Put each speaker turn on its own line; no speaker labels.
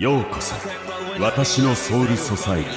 ようこそ。私のソウルソサイティへ。